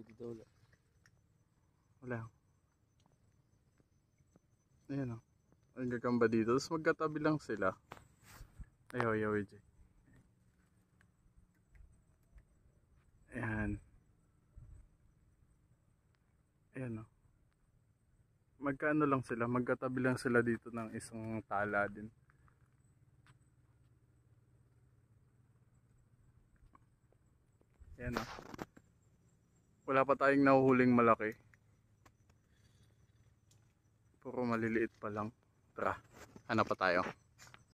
Ay, dito wala. Wala. Ayan o. Ang gagamba dito. Tapos magkatabi lang sila. Ayaw, ayaw, AJ. Ayan. Ayan o. Magkaano lang sila. Magkatabi lang sila dito ng isang tala din. Ayan o. Wala pa tayong nahuhuling malaki. Puro maliliit pa lang. Tara, hanap pa tayo.